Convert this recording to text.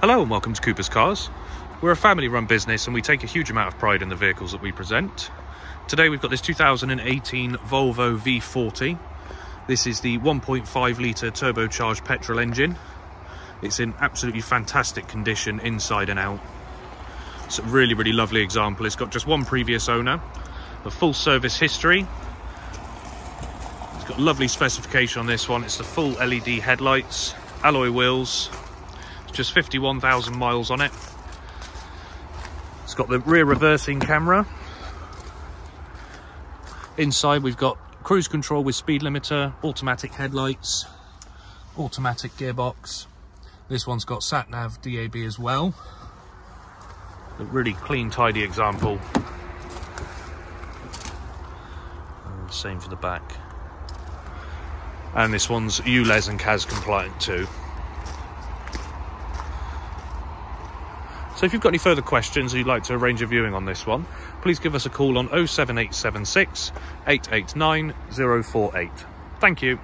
Hello and welcome to Cooper's Cars. We're a family run business and we take a huge amount of pride in the vehicles that we present. Today we've got this 2018 Volvo V40. This is the 1.5 litre turbocharged petrol engine. It's in absolutely fantastic condition inside and out. It's a really, really lovely example. It's got just one previous owner, a full service history. It's got lovely specification on this one. It's the full LED headlights, alloy wheels, just 51,000 miles on it. It's got the rear reversing camera. Inside we've got cruise control with speed limiter, automatic headlights, automatic gearbox. This one's got sat nav DAB as well. A really clean, tidy example. And same for the back. And this one's ULEZ and CAZ compliant too. So if you've got any further questions or you'd like to arrange a viewing on this one, please give us a call on 07876 889 048. Thank you.